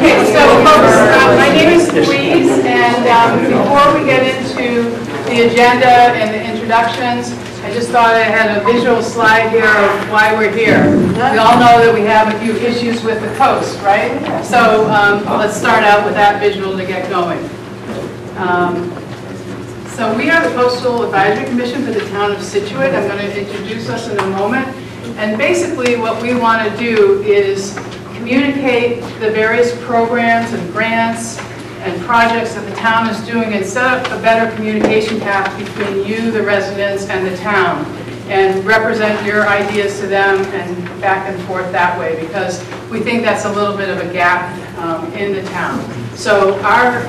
Okay, so folks, uh, my name is Louise, and um, before we get into the agenda and the introductions, I just thought I had a visual slide here of why we're here. We all know that we have a few issues with the coast, right? So um, let's start out with that visual to get going. Um, So we are the Coastal Advisory Commission for the town of Scituate. I'm going to introduce us in a moment. And basically, what we want to do is communicate the various programs and grants and projects that the town is doing and set up a better communication path between you, the residents, and the town, and represent your ideas to them and back and forth that way, because we think that's a little bit of a gap um, in the town. So our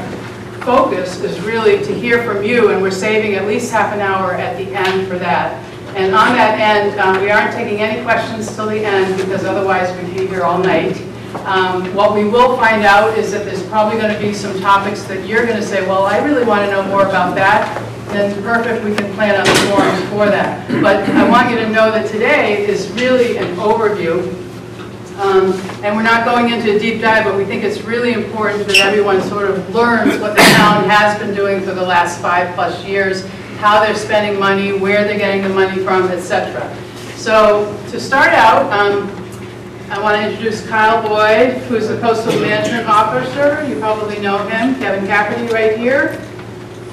focus is really to hear from you, and we're saving at least half an hour at the end for that. And on that end, um, we aren't taking any questions till the end, because otherwise we'd be here all night. Um, What we will find out is that there's probably going to be some topics that you're going to say, well, I really want to know more about that, then perfect, we can plan on the for that. But I want you to know that today is really an overview um, And we're not going into a deep dive, but we think it's really important that everyone sort of learns what the town has been doing for the last five-plus years, how they're spending money, where they're getting the money from, et cetera. So to start out, um, I want to introduce Kyle Boyd, who's the coastal management officer. You probably know him. Kevin Cafferty right here.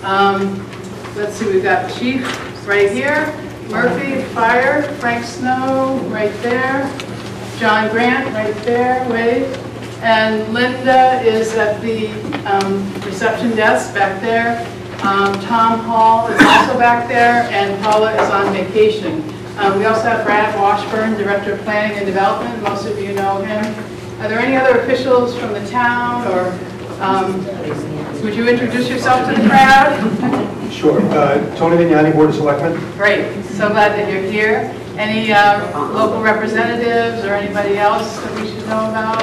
Um, Let's see, we've got Chief right here. Murphy, Fire, Frank Snow right there. John Grant, right there, wave. And Linda is at the um, reception desk back there. Um, Tom Hall is also back there, and Paula is on vacation. Um, We also have Brad Washburn, Director of Planning and Development, most of you know him. Are there any other officials from the town, or um, would you introduce yourself to the crowd? Sure. Uh, Tony Vegnani, Board of Selectmen. Great, so glad that you're here. Any uh, local representatives or anybody else that we should know about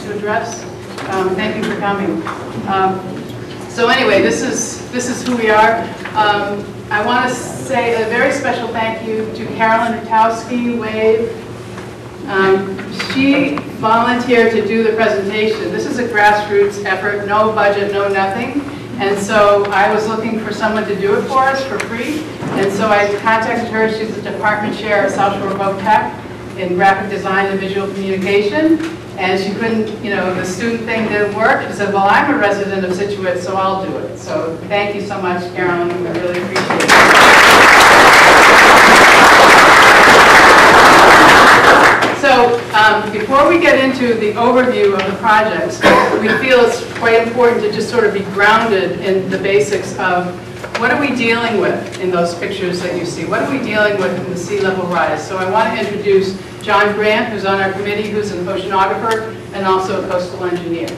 to address? Um, Thank you for coming. Um, So anyway, this is, this is who we are. Um, I want to say a very special thank you to Carolyn Rutowski, Wave. Um, She volunteered to do the presentation. This is a grassroots effort, no budget, no nothing. And so I was looking for someone to do it for us for free. And so I contacted her, she's the department chair at South Shore VOTEC in graphic design and visual communication. And she couldn't, you know, the student thing didn't work. She said, well, I'm a resident of Scituate, so I'll do it. So thank you so much, Carolyn, I really appreciate it. So, um, before we get into the overview of the projects, we feel it's quite important to just sort of be grounded in the basics of what are we dealing with in those pictures that you see? What are we dealing with in the sea level rise? So I want to introduce John Grant, who's on our committee, who's an oceanographer and also a coastal engineer.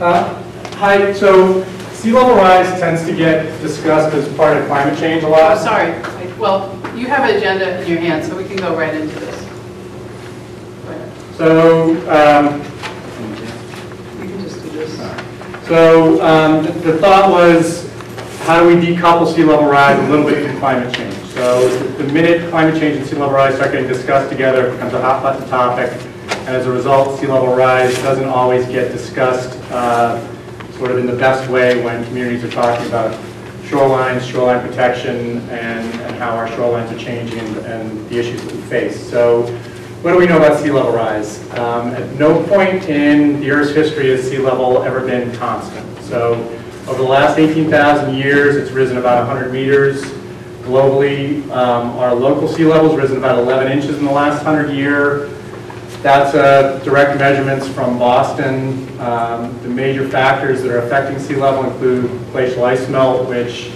Uh, Hi, so sea level rise tends to get discussed as part of climate change a lot. Oh, sorry. Well, you have an agenda in your hand, so we can go right into this. So, um, We can just do this. so um, the thought was, how do we decouple sea level rise a little bit from climate change? So the minute climate change and sea level rise start getting discussed together, it becomes a hot button topic. And as a result, sea level rise doesn't always get discussed uh, sort of in the best way when communities are talking about shorelines, shoreline protection, and, and how our shorelines are changing and, and the issues that we face. So what do we know about sea level rise? Um, at no point in the Earth's history has sea level ever been constant. So over the last 18,000 years, it's risen about 100 meters. Globally, um, our local sea level has risen about 11 inches in the last 100 year. That's uh, direct measurements from Boston. Um, The major factors that are affecting sea level include glacial ice melt, which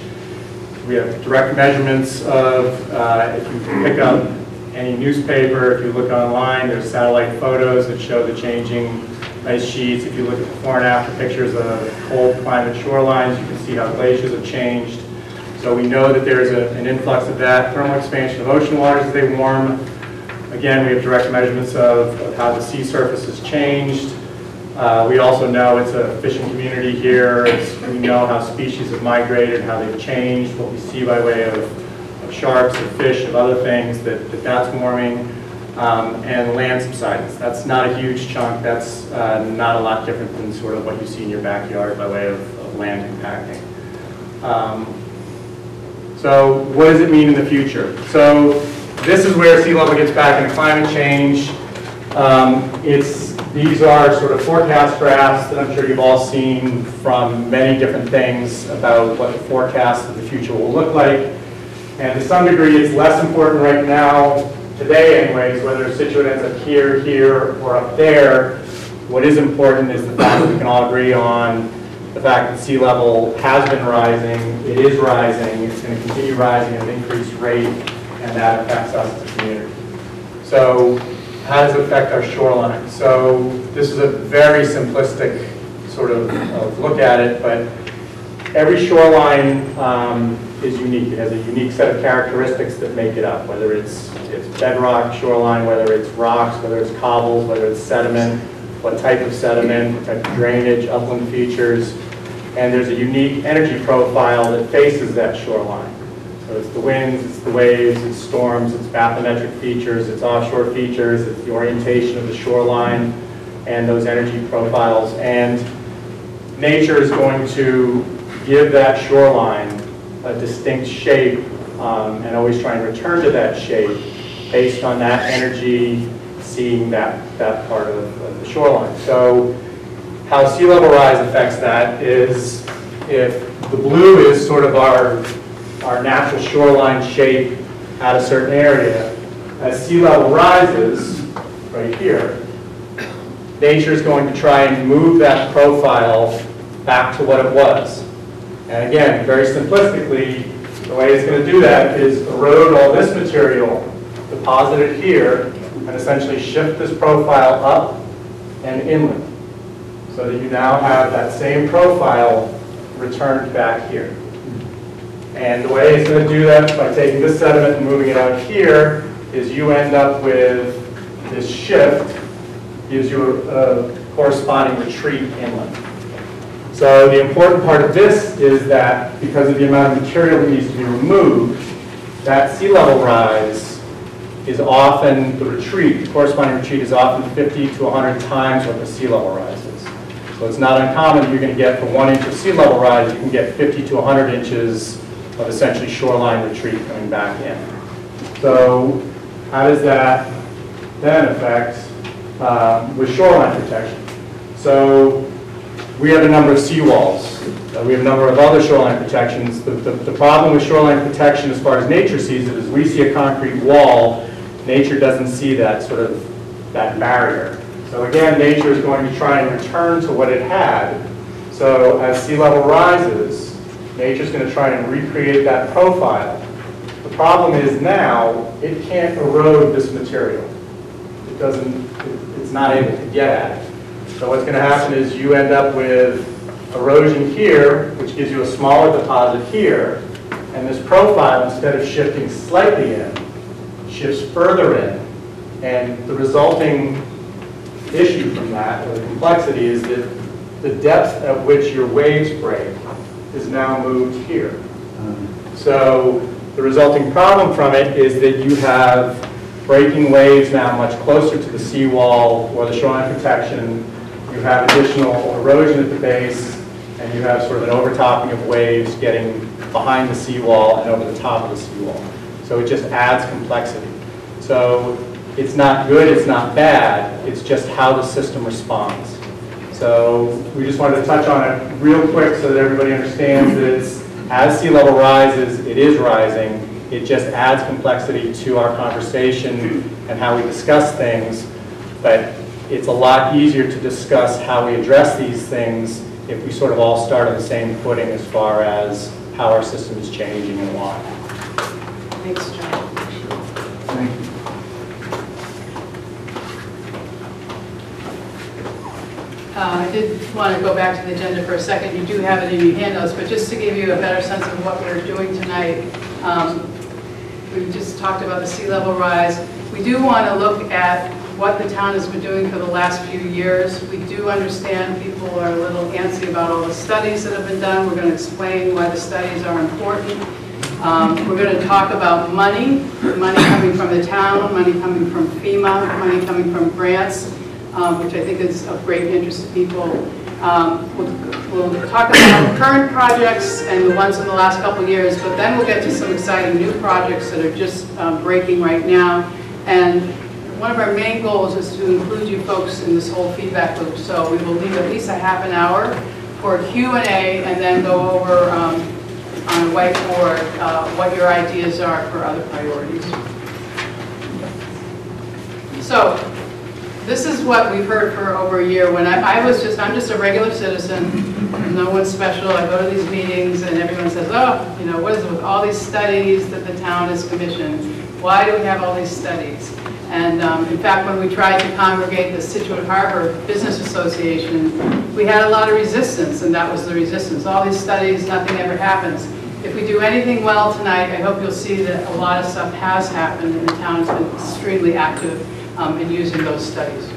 we have direct measurements of, uh, if you pick up any newspaper, if you look online, there's satellite photos that show the changing ice sheets. If you look at the before and after pictures of cold climate shorelines, you can see how glaciers have changed. So we know that there's a- an influx of that, thermal expansion of ocean waters as they warm. Again, we have direct measurements of of how the sea surface has changed. Uh, We also know it's a fishing community here. It's- We know how species have migrated, how they've changed, what we see by way of of sharks, of fish, of other things, that that that's warming. Um, and land subsidence. That's not a huge chunk, that's uh, not a lot different than sort of what you see in your backyard by way of of land impacting. Um, So what does it mean in the future? So this is where sea level gets back into climate change. Um, It's, these are sort of forecast graphs that I'm sure you've all seen from many different things about what the forecast of the future will look like. And to some degree, it's less important right now, today anyways, whether Scituate ends up here, here, or up there. What is important is the fact that we can all agree on the fact that sea level has been rising, it is rising, it's going to continue rising at an increased rate, and that affects us as a community. So how does it affect our shoreline? So this is a very simplistic sort of of look at it, but every shoreline um, is unique. It has a unique set of characteristics that make it up, whether it's it's bedrock shoreline, whether it's rocks, whether it's cobbles, whether it's sediment, what type of sediment, what type of drainage, upland features, and there's a unique energy profile that faces that shoreline. So it's the winds, it's the waves, it's storms, it's bathymetric features, it's offshore features, it's the orientation of the shoreline, and those energy profiles. And nature is going to give that shoreline a distinct shape um, and always try and return to that shape based on that energy seeing that, that part of of the shoreline. So how sea level rise affects that is if the blue is sort of our, our natural shoreline shape at a certain area, as sea level rises, right here, nature is going to try and move that profile back to what it was. And again, very simplistically, the way it's going to do that is erode all this material, deposit it here, and essentially shift this profile up and inland. So that you now have that same profile returned back here. And the way it's going to do that by taking this sediment and moving it out here is you end up with this shift, gives you a a corresponding retreat inland. So the important part of this is that because of the amount of material that needs to be removed, that sea level rise is often, the retreat, the corresponding retreat is often 50 to 100 times what the sea level rises. So it's not uncommon you're going to get for one inch of sea level rise, you can get 50 to 100 inches of essentially shoreline retreat coming back in. So how does that then affect um, with shoreline protection? So we have a number of seawalls. Uh, We have a number of other shoreline protections. The, the, the problem with shoreline protection as far as nature sees it is we see a concrete wall, nature doesn't see that sort of, that barrier. So again, nature is going to try and return to what it had. So as sea level rises, nature's going to try and recreate that profile. The problem is now, it can't erode this material. It doesn't, it's not able to get at it. So what's going to happen is you end up with erosion here, which gives you a smaller deposit here, and this profile, instead of shifting slightly in, shifts further in, and the resulting issue from that, or the complexity, is that the depth at which your waves break is now moved here. So the resulting problem from it is that you have breaking waves now much closer to the seawall or the shoreline protection. You have additional erosion at the base, and you have sort of an overtopping of waves getting behind the seawall and over the top of the seawall. So it just adds complexity. So it's not good, it's not bad, it's just how the system responds. So we just wanted to touch on it real quick so that everybody understands that it's, as sea level rises, it is rising. It just adds complexity to our conversation and how we discuss things. But it's a lot easier to discuss how we address these things if we sort of all start on the same footing as far as how our system is changing and why. Thanks, John. Uh, I did want to go back to the agenda for a second. You do have it in your handouts, but just to give you a better sense of what we're doing tonight, um, we just talked about the sea level rise. We do want to look at what the town has been doing for the last few years. We do understand people are a little antsy about all the studies that have been done. We're going to explain why the studies are important. Um, We're going to talk about money, money coming from the town, money coming from FEMA, money coming from grants, um, which I think is of great interest to people. Um, We'll we'll talk about current projects and the ones in the last couple of years, but then we'll get to some exciting new projects that are just um, breaking right now. And one of our main goals is to include you folks in this whole feedback loop, so we will leave at least a half an hour for Q and A, and then go over um, on a whiteboard uh, what your ideas are for other priorities. So, this is what we've heard for over a year, when I I was just, I'm just a regular citizen, no one's special, I go to these meetings, and everyone says, oh, you know, what is it with all these studies that the town has commissioned? Why do we have all these studies? And um, in fact, when we tried to congregate the Scituate Harbor Business Association, we had a lot of resistance, and that was the resistance. All these studies, nothing ever happens. If we do anything well tonight, I hope you'll see that a lot of stuff has happened, and the town has been extremely active um, in using those studies.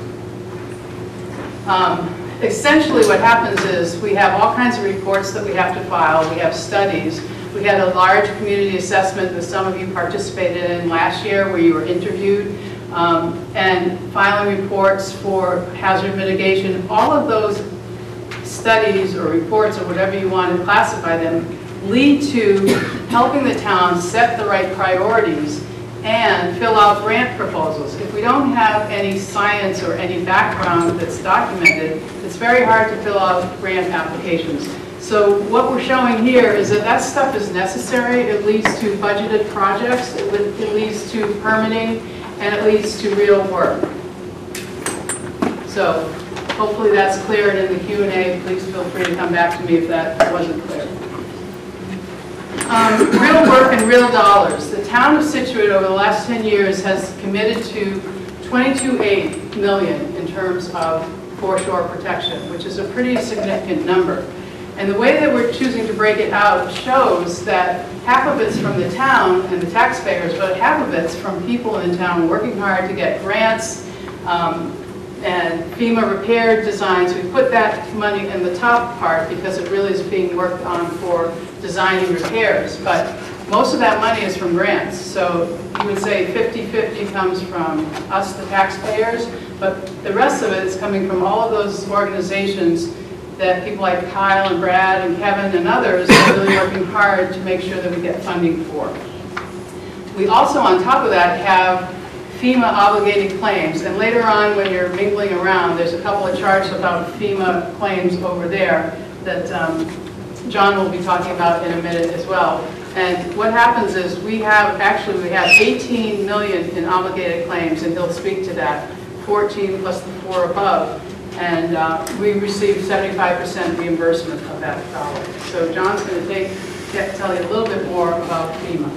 Um, Essentially, what happens is, we have all kinds of reports that we have to file, we have studies. We had a large community assessment that some of you participated in last year, where you were interviewed, um, and filing reports for hazard mitigation. All of those studies or reports, or whatever you want to classify them, lead to helping the town set the right priorities and fill out grant proposals. If we don't have any science or any background that's documented, it's very hard to fill out grant applications. So what we're showing here is that that stuff is necessary. It leads to budgeted projects, it leads to permitting, and it leads to real work. So hopefully that's clear, and in the Q and A, please feel free to come back to me if that wasn't clear. Um, Real work and real dollars. The town of Scituate over the last 10 years has committed to 22.8 million in terms of foreshore protection, which is a pretty significant number. And the way that we're choosing to break it out shows that half of it's from the town and the taxpayers, but half of it's from people in town working hard to get grants, um, and FEMA repair designs, we put that money in the top part because it really is being worked on for designing repairs. But most of that money is from grants. So you would say 50/50 comes from us, the taxpayers, but the rest of it is coming from all of those organizations that people like Kyle and Brad and Kevin and others are really working hard to make sure that we get funding for. We also, on top of that, have FEMA obligated claims, and later on, when you're mingling around, there's a couple of charts about FEMA claims over there that um, John will be talking about in a minute as well. And what happens is, we have, actually, we have 18 million in obligated claims, and he'll speak to that, 14 plus the four above, and uh, we receive 75% reimbursement of that dollar. So John's going to take, get- tell you a little bit more about FEMA.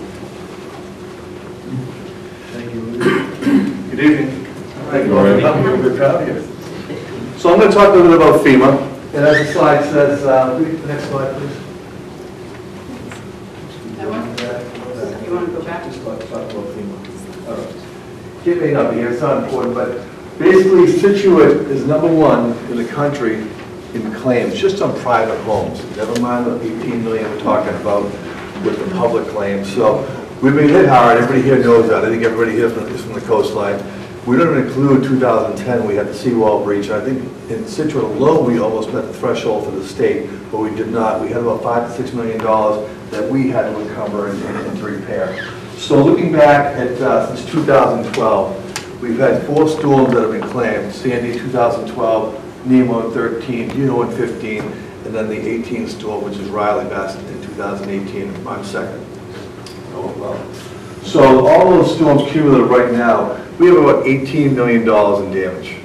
Thank you. Good evening. Thank you all for coming. We're very proud of you. So I'm going to talk a little bit about FEMA, and as the slide says, uh, read the next slide, please. That one? You want to go back? Just talk talk about FEMA. All right. It may not be here, it's not important, but basically Scituate is number one in the country in claims, just on private homes. Never mind the 18 million we're talking about with the public claims. So we've been hit hard, everybody here knows that. I think everybody here is from the coastline. We don't include 2010, we had the seawall breach. I think in Scituate alone, we almost met the threshold for the state, but we did not. We had about five to six million dollars that we had to recover and and to repair. So looking back at, uh, since 2012, we've had four storms that have been claimed. Sandy 2012, Nemo in 13, Juno in 15, and then the 18th storm, which is Riley Bassett in 2018, March 2nd. Oh, well. So all those storms cumulative right now, we have about $18 million in damage.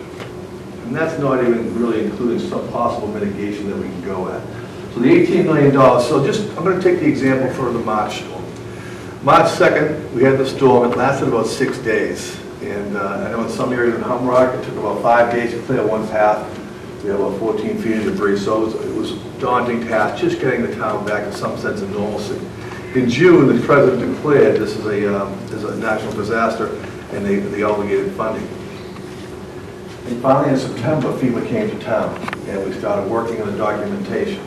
And that's not even really including some possible mitigation that we can go at. So the $18 million, so just, I'm going to take the example for the March storm. March 2nd, we had the storm, it lasted about six days. And uh, I know in some areas in Humarock, it took about five days to clear one path. We had about 14 feet of debris, so it was- it was a daunting task, just getting the town back to some sense of normalcy. In June, the president declared this is a, um, is a national disaster, and they, they obligated funding. And finally, in September, FEMA came to town, and we started working on the documentation.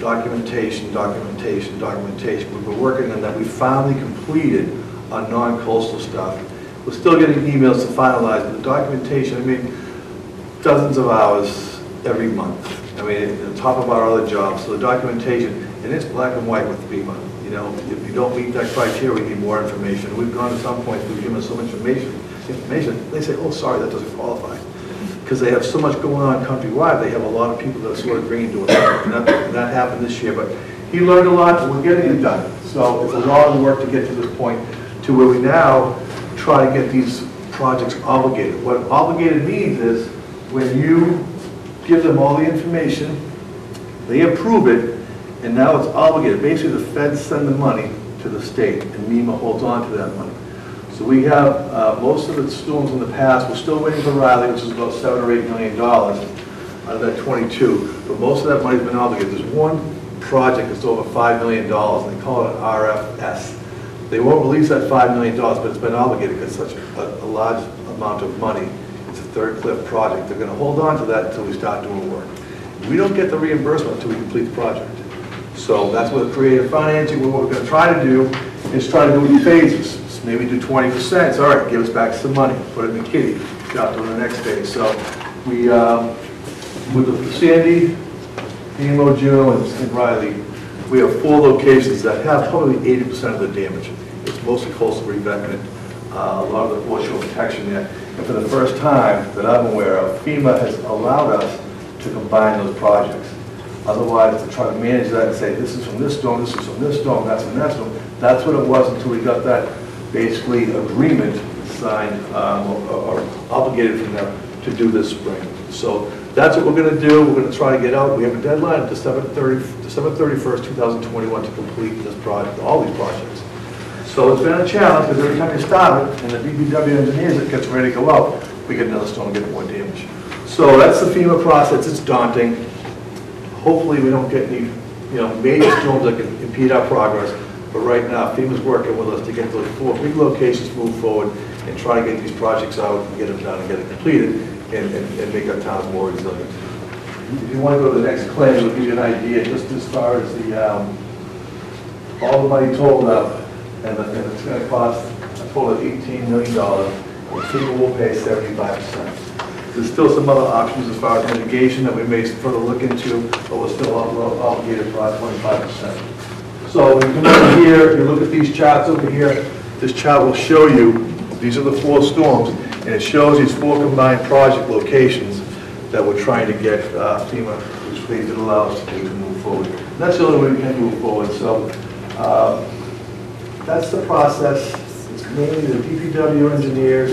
documentation, documentation, documentation. We've been working on that. We finally completed our non-coastal stuff. We're still getting emails to finalize, but the documentation, I mean, dozens of hours every month. I mean, on top of our other jobs, so the documentation, and it's black and white with FEMA. You know, if you don't meet that criteria, we need more information. We've gone to some point, we've given so much information, information, they say, oh, sorry, that doesn't qualify. Because they have so much going on countrywide, they have a lot of people that sort of green to it. That, and that happened this year, but he learned a lot, and we're getting it done. So it's a lot of work to get to this point, to where we now try to get these projects obligated. What obligated means is, when you give them all the information, they approve it, and now it's obligated. Basically, the feds send the money to the state, and MEMA holds on to that money. So we have, uh, most of the storms in the past, we're still waiting for Riley, which is about seven or eight million dollars out of that 22, but most of that money's been obligated. There's one project that's over five million dollars, and they call it an RFS. They won't release that five million dollars, but it's been obligated because such a, a large amount of money. It's a third cliff project. They're gonna hold on to that until we start doing work. We don't get the reimbursement until we complete the project. So that's what creative financing, what we're gonna try to do is try to do it in phases. Maybe do twenty percent, all right, give us back some money, put it in the kitty, start doing the next phase. So we, um, with Sandy, Nemo, Juno, and and Riley, we have four locations that have probably eighty percent of the damage. It's mostly coastal revetment, uh, a lot of the foreshore protection there. And for the first time that I'm aware of, FEMA has allowed us to combine those projects. Otherwise, to try to manage that and say, this is from this storm, this is from this storm, that's from that storm, that's what it was until we got that basically agreement signed um, or or obligated from them to do this spring. So that's what we're going to do. We're going to try to get out. We have a deadline of December 30, December 31st, 2021 to complete this project, all these projects. So it's been a challenge because every time you start it and the DPW engineers, it gets ready to go out, we get another storm, get more damage. So that's the FEMA process. It's daunting. Hopefully, we don't get any, you know, major storms that can impede our progress. But right now, FEMA's working with us to get those four big locations moved forward and try to get these projects out and get them done and get it completed and, and, and make our towns more resilient. If you want to go to the next claim, it'll give you an idea just as far as the, um, all the money totaled up and the- and it's going to cost a total of eighteen million dollars. And FEMA will pay seventy-five percent. There's still some other options as far as mitigation that we may further look into, but we're still obligated for our twenty-five percent. So when you come over here, you look at these charts over here, this chart will show you, these are the four storms, and it shows these four combined project locations that we're trying to get uh, FEMA, which they did allow us to to move forward. And that's the only way we can move forward, so um, that's the process. It's mainly the DPW engineers,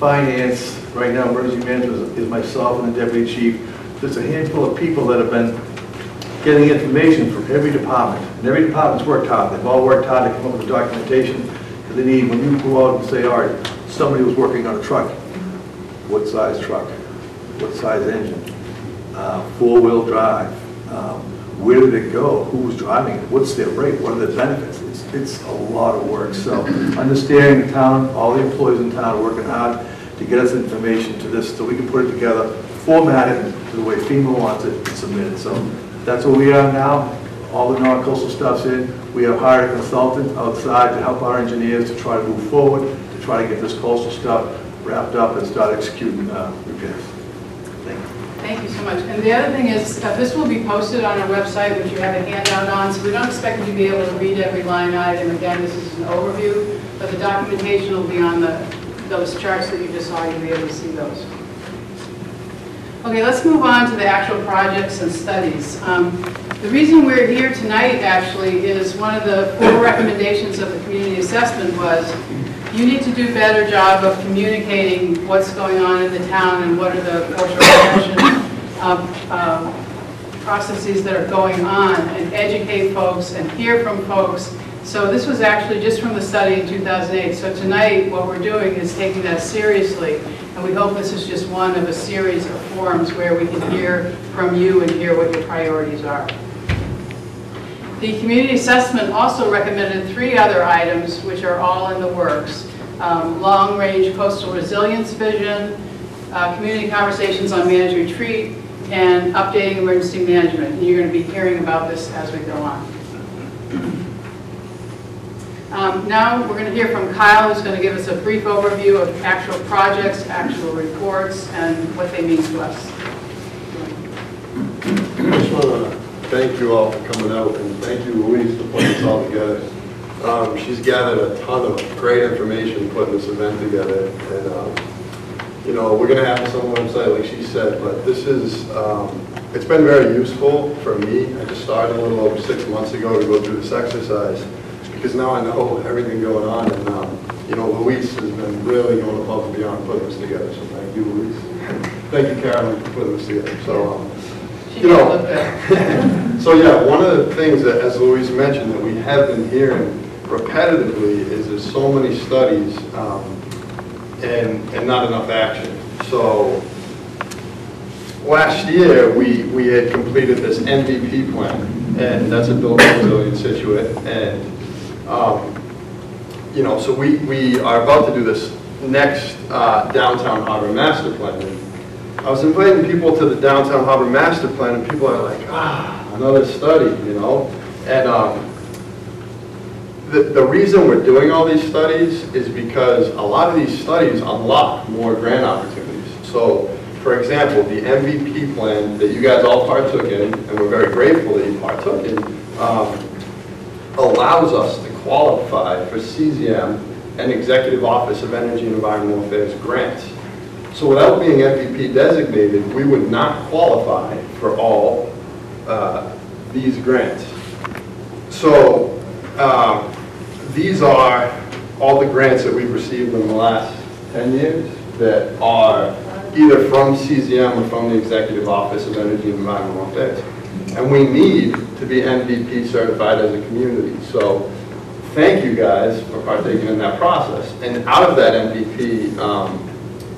finance, right now emergency management is- is myself and the deputy chief. There's a handful of people that have been getting information from every department. And every department's worked hard. They've all worked hard to come up with documentation that they need. When you go out and say, all right, somebody was working on a truck, what size truck? What size engine? Uh, Four-wheel drive? Um, Where did it go? Who was driving it? What's their rate? What are the benefits? It's, it's a lot of work. So understanding the town, all the employees in town are working hard to get us information to this, so we can put it together, format it to the way FEMA wants it, and submit it. So that's where we are now. All the non-coastal stuff's in. We have hired a consultant outside to help our engineers to try to move forward, to try to get this coastal stuff wrapped up and start executing uh, repairs. Thank you. Thank you so much. And the other thing is, uh, this will be posted on our website, which you have a handout on, so we don't expect you to be able to read every line item. Again, this is an overview, but the documentation will be on the, those charts that you just saw, you'll be able to see those. Okay, let's move on to the actual projects and studies. Um, The reason we're here tonight, actually, is one of the four recommendations of the community assessment was, you need to do a better job of communicating what's going on in the town and what are the foreshore protection um, um, processes that are going on, and educate folks and hear from folks. So this was actually just from the study in 2008. So tonight, what we're doing is taking that seriously, and we hope this is just one of a series of forums where we can hear from you and hear what your priorities are. The community assessment also recommended three other items, which are all in the works. Um, Long-range coastal resilience vision, uh, community conversations on managed retreat, and updating emergency management. And you're going to be hearing about this as we go on. Um, Now, we're going to hear from Kyle, who's going to give us a brief overview of actual projects, actual reports, and what they mean to us. I just want to thank you all for coming out, and thank you, Louise, for putting this all together. Um, She's gathered a ton of great information putting this event together, and, um, you know, we're going to have this on the website, like she said, but this is, um, it's been very useful for me. I just started a little over six months ago to go through this exercise, because now I know everything going on, and, um, you know, Louise has been really going above and beyond putting this together, so thank you, Louise. Thank you, Carolyn, for putting this together, so, um, You know- so yeah, one of the things that, as Louise mentioned, that we have been hearing repetitively is there's so many studies um, and, and not enough action. So last year, we, we had completed this MVP plan, and that's a building resilience Scituate. And, um, you know, so we, we are about to do this next uh, downtown harbor master plan. And I was inviting people to the downtown harbor master plan, and people are like, ah, another study, you know? And um, the, the reason we're doing all these studies is because a lot of these studies unlock more grant opportunities. So, for example, the MVP plan that you guys all partook in, and we're very grateful that you partook in, um, allows us to qualify for CZM and Executive Office of Energy and Environmental Affairs grants. So without being MVP designated, we would not qualify for all uh, these grants. So um, these are all the grants that we've received in the last 10 years that are either from CZM or from the Executive Office of Energy and Environmental Affairs. And we need to be MVP certified as a community. So thank you guys for partaking in that process. And out of that MVP um,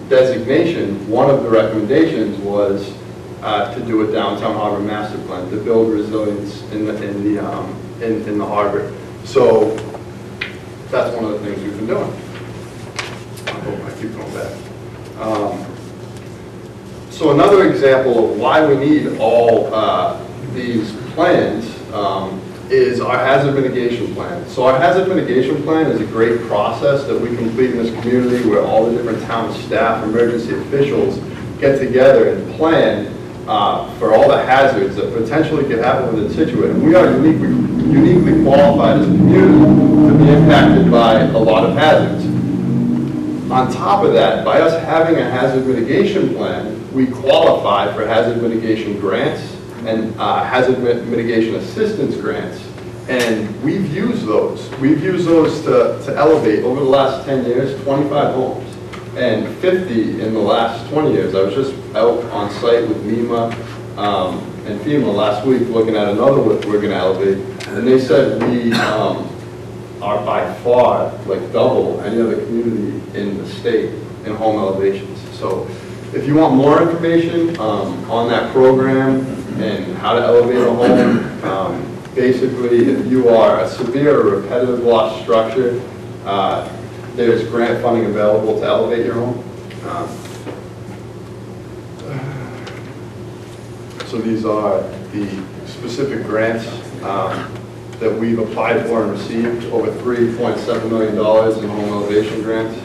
designation, one of the recommendations was uh, to do a downtown harbor master plan, to build resilience in the, in the, um, in, in the harbor. So that's one of the things we've been doing. I hope I keep going back. Um, So another example of why we need all uh, these plans um, is our hazard mitigation plan. So our hazard mitigation plan is a great process that we complete in this community where all the different town staff, emergency officials get together and plan uh, for all the hazards that potentially could happen within the Scituate. And we are uniquely, uniquely qualified as a community to be impacted by a lot of hazards. On top of that, by us having a hazard mitigation plan, we qualify for hazard mitigation grants and uh, hazard mitigation assistance grants. And we've used those. We've used those to, to elevate, over the last 10 years, 25 homes. And 50 in the last 20 years. I was just out on site with MEMA um, and FEMA last week looking at another one we're gonna elevate. And they said we, um, are by far like double any other community in the state in home elevations. So if you want more information um, on that program and how to elevate a home, um, basically if you are a severe or repetitive loss structure, uh, there's grant funding available to elevate your home. Um, So these are the specific grants um, that we've applied for and received, over $3.7 million in home elevation grants.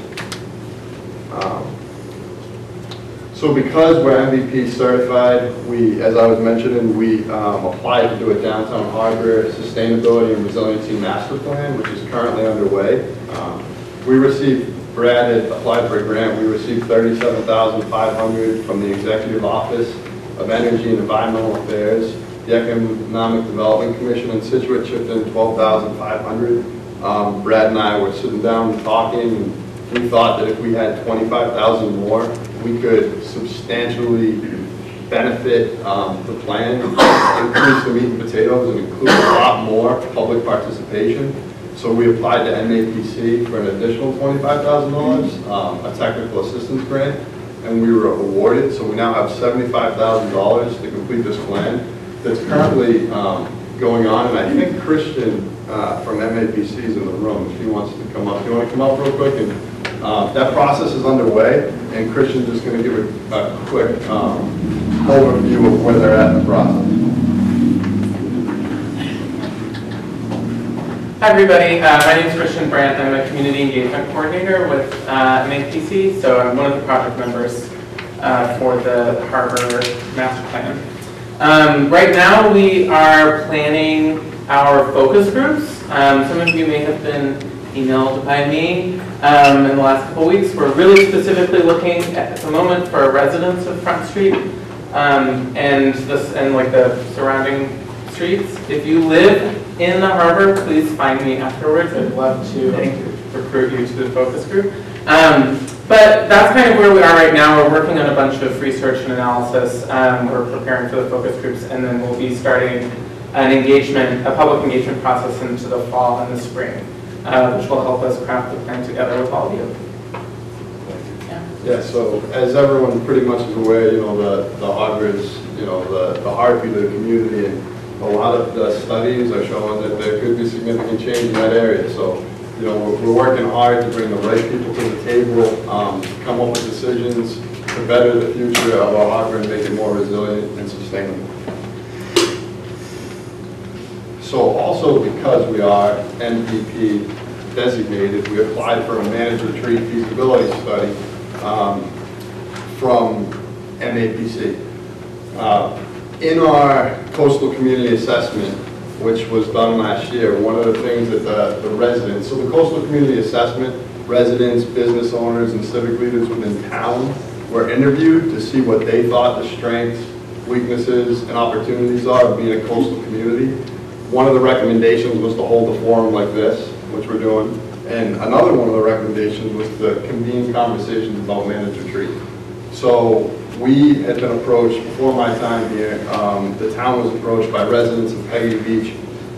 So because we're MVP certified, we, as I was mentioning, we um, applied to do a downtown harbor sustainability and resiliency master plan, which is currently underway. Um, We received, Brad had applied for a grant, we received 37,500 from the Executive Office of Energy and Environmental Affairs. The Economic Development Commission in Scituate chipped in 12,500. Um, Brad and I were sitting down talking, and we thought that if we had 25,000 more, we could substantially benefit um, the plan, increase the meat and potatoes, and include a lot more public participation. So we applied to MAPC for an additional $25,000, um, a technical assistance grant, and we were awarded, so we now have $75,000 to complete this plan that's currently um, going on, and I think Christian uh, from MAPC is in the room, if he wants to come up. Do you want to come up real quick? And uh, That process is underway, and Christian's just going to give a a quick um, overview of where they're at in the process. Hi, everybody. Uh, My name is Christian Brandt. I'm a community engagement coordinator with uh, so I'm one of the project members uh, for the harbor master plan. Um, Right now, we are planning our focus groups. Um, Some of you may have been emailed by me um, in the last couple weeks. We're really specifically looking at the moment for residents of Front Street um, and this, and like the surrounding streets. If you live in the harbor, please find me afterwards. I'd love to recruit you to the focus group. Um, But that's kind of where we are right now. We're working on a bunch of research and analysis. Um, We're preparing for the focus groups, and then we'll be starting an engagement, a public engagement process into the fall and the spring, uh, which will help us craft the plan together with all of you. Yeah. Yeah, so as everyone pretty much is aware, you know, the, the harbor is, you know, the, the heartbeat of the community, and a lot of the studies are showing that there could be significant change in that area, so, you know, we're, we're working hard to bring the right people to the table, um, come up with decisions to better the future of our harbor and make it more resilient and sustainable. So also because we are MVP designated, we applied for a managed retreat feasibility study um, from MAPC. Uh, In our coastal community assessment, which was done last year, one of the things that the the residents, so the coastal community assessment, residents, business owners, and civic leaders within town were interviewed to see what they thought the strengths, weaknesses, and opportunities are of being a coastal community. One of the recommendations was to hold a forum like this, which we're doing, and another one of the recommendations was to convene conversations about managed retreat. So we had been approached, before my time here, um, the town was approached by residents of Peggotty Beach,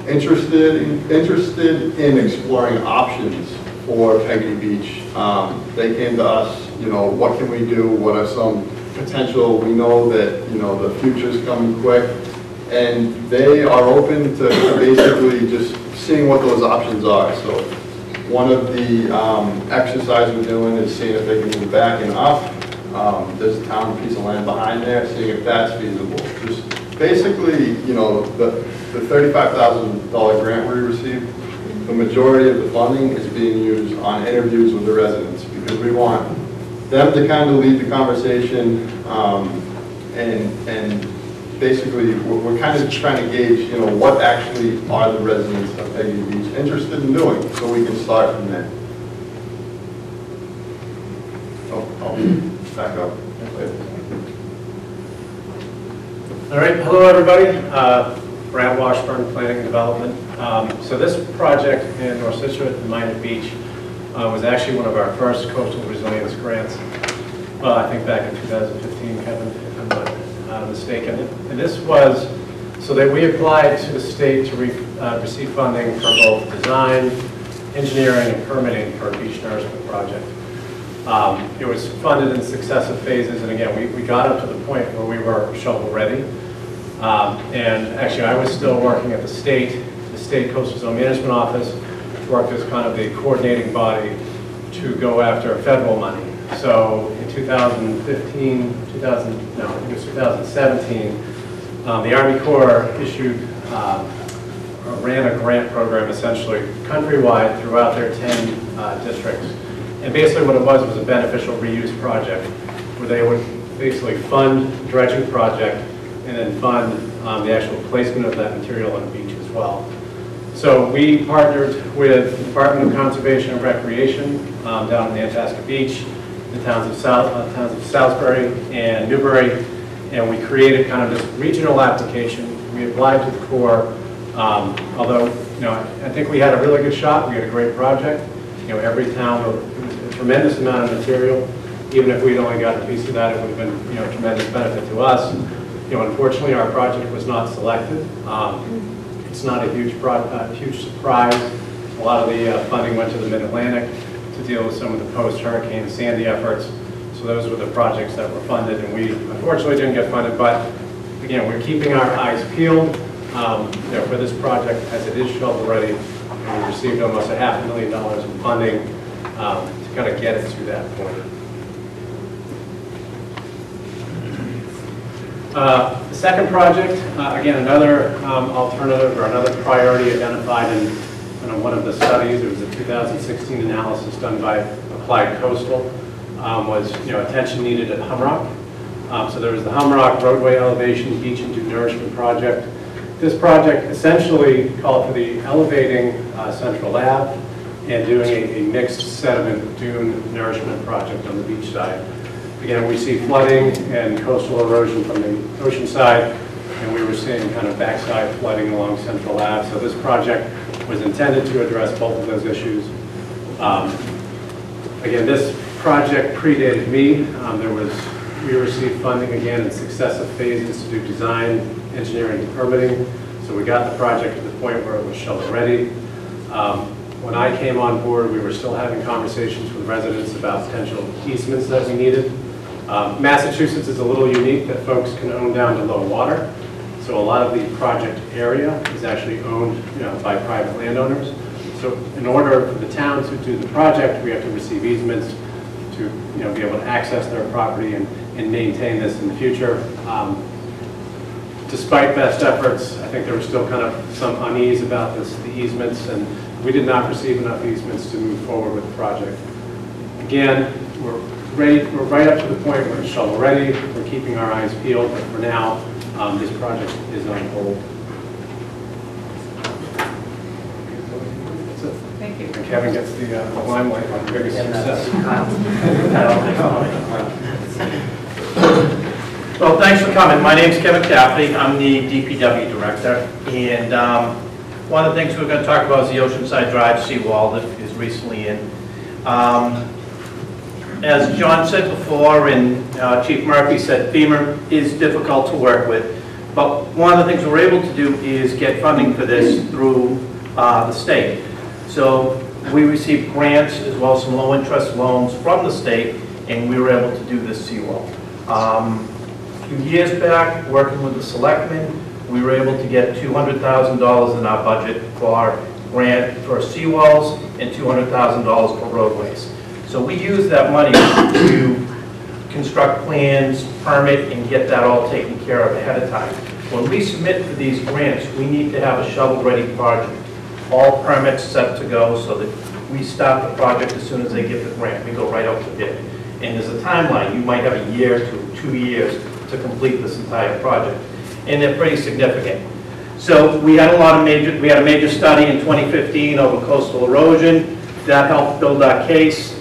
interested, in- interested in exploring options for Peggotty Beach. Um, They came to us, you know, what can we do, what are some potential, we know that, you know, the future's coming quick, and they are open to basically just seeing what those options are. So one of the um, exercises we're doing is seeing if they can move back and up. Um, There's a town piece of land behind there, seeing if that's feasible. Just basically, you know, the the $35,000 grant we received, the majority of the funding is being used on interviews with the residents because we want them to kind of lead the conversation um, and, and basically, we're we're kind of trying to gauge, you know, what actually are the residents of Peggotty Beach interested in doing, so we can start from there. Oh, I'll back up. All right, hello, everybody. Uh, Brad Washburn, Planning and Development. Um, So this project in North Scituate and Minot Beach uh, was actually one of our first coastal resilience grants, well, I think back in 2015, Kevin, if I'm not uh, mistaken. And this was so that we applied to the state to re- uh, receive funding for both design, engineering, and permitting for a beach nourishment project. Um, It was funded in successive phases, and again, we we got up to the point where we were shovel-ready. Um, And actually, I was still working at the state, the State Coastal Zone Management Office, worked as kind of the coordinating body to go after federal money. So 2015, 2000, no, I think it was 2017, um, the Army Corps issued, um, ran a grant program essentially countrywide throughout their 10 uh, districts. And basically what it was, was a beneficial reuse project, where they would basically fund dredging project and then fund um, the actual placement of that material on the beach as well. So we partnered with the Department of Conservation and Recreation um, down in Nantasket Beach, the towns of South, uh, towns of Salisbury and Newbury, and we created kind of this regional application. We applied to the Corps, um, although, you know, I think we had a really good shot, we had a great project. You know, every town, a tremendous amount of material. Even if we'd only gotten a piece of that, it would have been, you know, tremendous benefit to us. You know, unfortunately, our project was not selected. Um, It's not a huge, uh, huge surprise. A lot of the uh, funding went to the Mid-Atlantic to deal with some of the post-Hurricane Sandy efforts. So those were the projects that were funded, and we unfortunately didn't get funded, but again, we're keeping our eyes peeled, um, you know, for this project as it is shovel-ready. We received almost a half a million dollars in funding um, to kind of get it to that point. Uh, The second project, uh, again, another um, alternative or another priority identified in know, one of the studies, it was a 2016 analysis done by Applied Coastal, um, was, you know, attention needed at Humarock. Um, So there was the Humarock roadway elevation beach and dune nourishment project. This project essentially called for the elevating uh, Central Ave and doing a a mixed sediment dune nourishment project on the beach side. Again, we see flooding and coastal erosion from the ocean side, and we were seeing kind of backside flooding along Central Ave. So this project was intended to address both of those issues. Um, Again, this project predated me. Um, There was, we received funding again in successive phases to do design, engineering, and permitting. So we got the project to the point where it was shovel-ready. Um, When I came on board, we were still having conversations with residents about potential easements that we needed. Um, Massachusetts is a little unique that folks can own down to low water. So a lot of the project area is actually owned, you know, by private landowners. So in order for the town to do the project, we have to receive easements to, you know, be able to access their property and, and maintain this in the future. Um, Despite best efforts, I think there was still kind of some unease about this, the easements, and we did not receive enough easements to move forward with the project. Again, we're ready, we're right up to the point where it's shovel-ready, we're keeping our eyes peeled, but for now, um, this project is on hold. Thank you. And Kevin gets the uh, the limelight on the biggest success. Well, thanks for coming. My name is Kevin Cafferty. I'm the DPW Director. And um, one of the things we're going to talk about is the Oceanside Drive seawall that is recently in. Um, As John said before, and uh, Chief Murphy said, FEMA is difficult to work with. But one of the things we're able to do is get funding for this through uh, the state. So we received grants as well as some low-interest loans from the state, and we were able to do this seawall. Um, A few years back, working with the selectmen, we were able to get $200,000 in our budget for grant for seawalls and $200,000 for roadways. So we use that money to construct plans, permit, and get that all taken care of ahead of time. When we submit for these grants, we need to have a shovel-ready project. All permits set to go so that we start the project as soon as they get the grant. We go right out to bid. And there's a timeline, you might have a year to two years to complete this entire project. And they're pretty significant. So we had a lot of major, we had a major study in 2015 over coastal erosion. That helped build our case.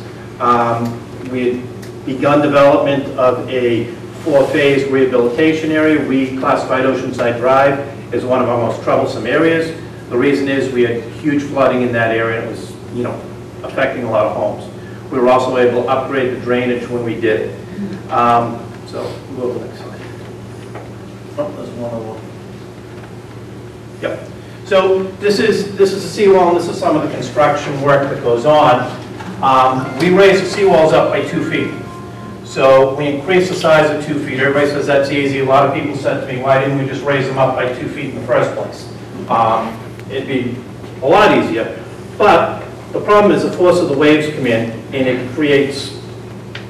Um, We had begun development of a four-phase rehabilitation area. We classified Oceanside Drive as one of our most troublesome areas. The reason is we had huge flooding in that area. It was, you know, affecting a lot of homes. We were also able to upgrade the drainage when we did it. Um, So, go to the next slide. Oh, there's one other one. Yep. So this is, this is a seawall, and this is some of the construction work that goes on. Um, We raised the seawalls up by two feet. So we increased the size of two feet. Everybody says that's easy. A lot of people said to me, why didn't we just raise them up by two feet in the first place? Um, It'd be a lot easier. But the problem is the force of the waves come in, and it creates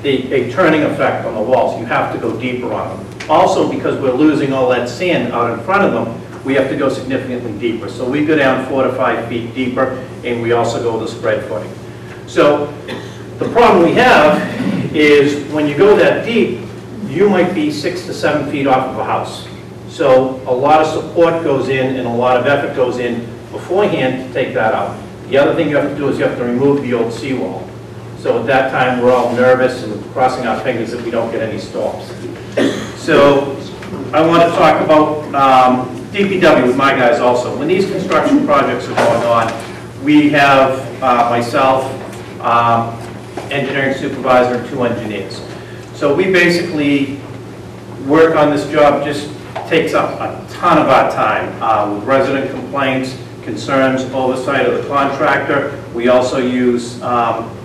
a, a turning effect on the walls. You have to go deeper on them. Also, because we're losing all that sand out in front of them, we have to go significantly deeper. So we go down four to five feet deeper, and we also go the spread footing. So the problem we have is when you go that deep, you might be six to seven feet off of a house. So a lot of support goes in and a lot of effort goes in beforehand to take that out. The other thing you have to do is you have to remove the old seawall. So at that time, we're all nervous and crossing our fingers that we don't get any storms. So I want to talk about um, DPW with my guys also. When these construction projects are going on, we have uh, myself, um, engineering supervisor, and two engineers. So we basically work on this job, just takes up a ton of our time uh, with resident complaints, concerns, oversight of the contractor. We also use um,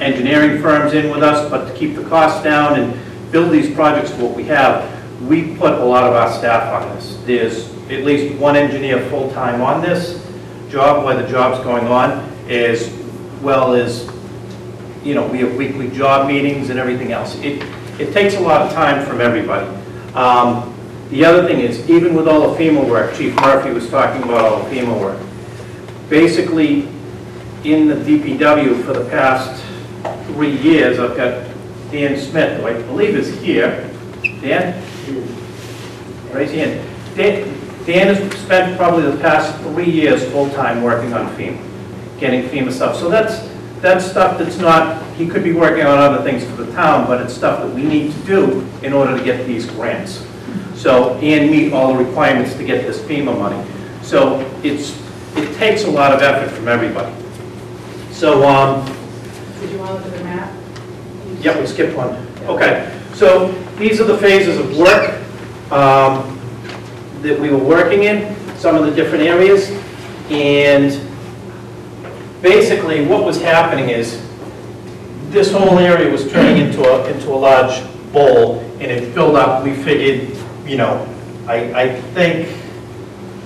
engineering firms in with us, but to keep the costs down and build these projects what we have, we put a lot of our staff on this. There's at least one engineer full-time on this job, while the job's going on, as well as, you know, we have weekly job meetings and everything else. It, it takes a lot of time from everybody. Um, The other thing is, even with all the FEMA work, Chief Murphy was talking about all the FEMA work, basically, in the DPW for the past three years, I've got Dan Smith, who I believe is here. Dan? Raise your hand. Dan Dan has spent probably the past three years full-time working on FEMA, getting FEMA stuff. So that's, that's stuff that's not, he could be working on other things for the town, but it's stuff that we need to do in order to get these grants. So, and meet all the requirements to get this FEMA money. So it's, it takes a lot of effort from everybody. So, um, Did you want to look at the map? Yep, we skipped one. Okay, so these are the phases of work um, that we were working in, some of the different areas. And basically, what was happening is, this whole area was turning into a, into a large bowl, and it filled up, we figured, you know, I, I think,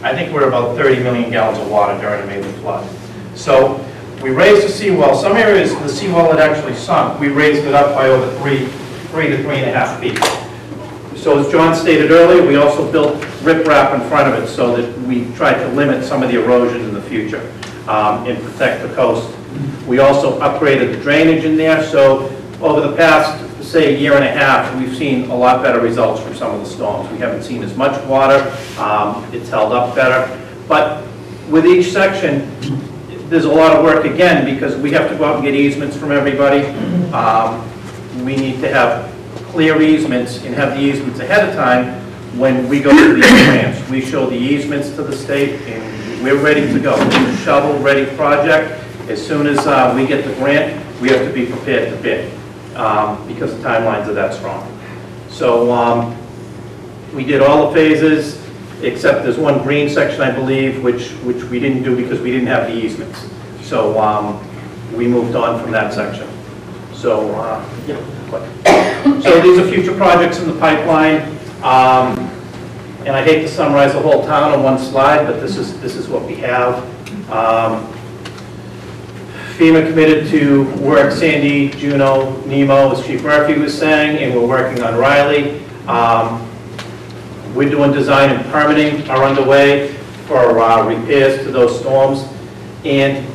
I think we're about 30 million gallons of water during a major flood. So we raised the seawall, some areas, the seawall had actually sunk, we raised it up by over three, three to three and a half feet. So as John stated earlier, we also built riprap in front of it so that we tried to limit some of the erosion in the future um, and protect the coast. We also upgraded the drainage in there, so over the past, say, a year and a half, we've seen a lot better results from some of the storms. We haven't seen as much water, um, it's held up better. But with each section, there's a lot of work again, because we have to go out and get easements from everybody. Um, We need to have clear easements and have the easements ahead of time when we go to these grants. We show the easements to the state, and we're ready to go. It's a shovel-ready project. As soon as uh, we get the grant, we have to be prepared to bid, um, because the timelines are that strong. So um, we did all the phases, except there's one green section, I believe, which, which we didn't do because we didn't have the easements. So um, we moved on from that section. So, uh. So these are future projects in the pipeline. Um, And I hate to summarize the whole town on one slide, but this is, this is what we have. Um, FEMA committed to work Sandy, Juno, Nemo, as Chief Murphy was saying, and we're working on Riley. Um, We're doing design and permitting are underway for uh, repairs to those storms. And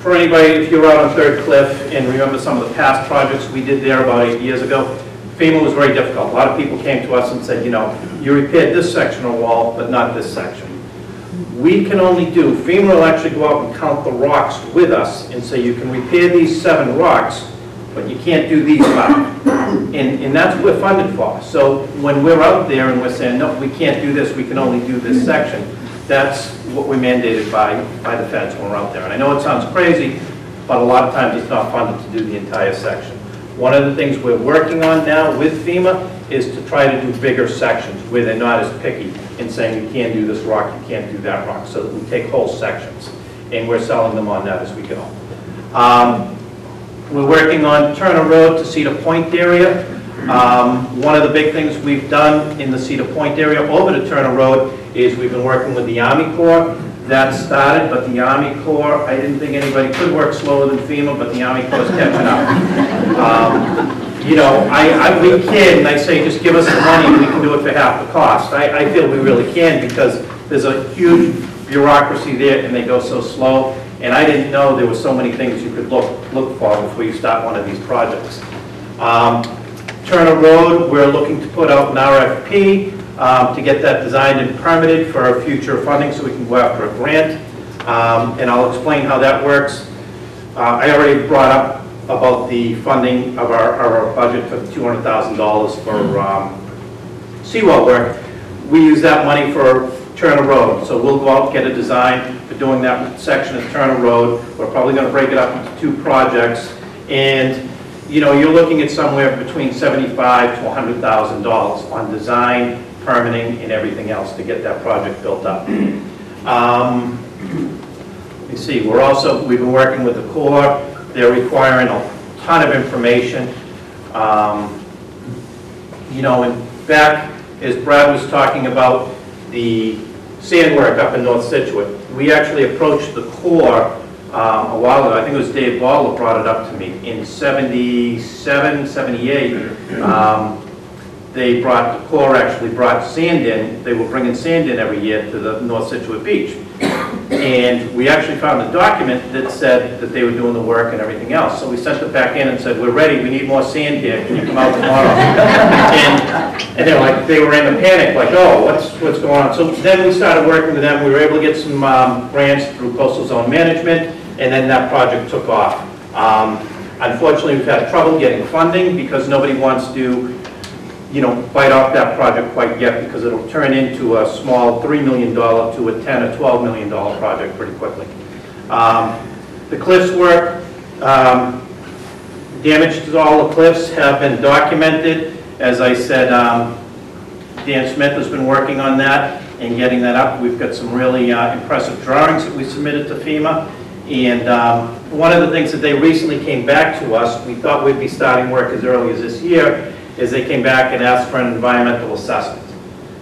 for anybody, if you're out on Third Cliff and remember some of the past projects we did there about eight years ago, FEMA was very difficult. A lot of people came to us and said, you know, you repaired this section of wall, but not this section. We can only do, FEMA will actually go out and count the rocks with us and say, you can repair these seven rocks, but you can't do these five. And, and that's what we're funded for. So when we're out there and we're saying, no, we can't do this, we can only do this section, that's what we're mandated by, by the feds when we're out there. And I know it sounds crazy, but a lot of times it's not funded to do the entire section. One of the things we're working on now with FEMA is to try to do bigger sections where they're not as picky in saying you can't do this rock, you can't do that rock, so that we take whole sections. And we're selling them on that as we go. Um, We're working on Turner Road to Cedar Point area. Um, One of the big things we've done in the Cedar Point area over to Turner Road is we've been working with the Army Corps. That started, but the Army Corps, I didn't think anybody could work slower than FEMA, but the Army Corps is catching up. Um, You know, I, I, we kid, and I say, just give us the money, and we can do it for half the cost. I, I feel we really can, because there's a huge bureaucracy there, and they go so slow. And I didn't know there were so many things you could look, look for before you start one of these projects. Um, Turner Road, we're looking to put out an RFP um, to get that designed and permitted for our future funding so we can go after a grant. Um, And I'll explain how that works. Uh, I already brought up about the funding of our, our budget for $200,000 for um, seawall work. We use that money for Turner Road, so we'll go out and get a design for doing that section of Turner Road. We're probably gonna break it up into two projects, and, you know, you're looking at somewhere between seventy-five to hundred thousand dollars on design, permitting, and everything else to get that project built up. Um, Let me see, we're also, we've been working with the Corps, they're requiring a ton of information. Um, You know, and back, as Brad was talking about the sand work up in North Scituate, we actually approached the Corps um, a while ago, I think it was Dave Baldwin brought it up to me, in 77, 78. Um, they brought, the Corps actually brought sand in, they were bringing sand in every year to the North Scituate Beach. And we actually found a document that said that they were doing the work and everything else. So we sent it back in and said, we're ready, we need more sand here, can you come out tomorrow? And, and they're like, they were in a panic, like, oh, what's, what's going on? So then we started working with them, we were able to get some um, grants through coastal zone management, and then that project took off. Um, Unfortunately, we've had trouble getting funding because nobody wants to you know, bite off that project quite yet because it'll turn into a small $3 million to a 10 or 12 million dollar project pretty quickly. Um, The cliffs work, um, damage to all the cliffs have been documented. As I said, um, Dan Smith has been working on that and getting that up. We've got some really uh, impressive drawings that we submitted to FEMA. And um, one of the things that they recently came back to us, we thought we'd be starting work as early as this year, is they came back and asked for an environmental assessment.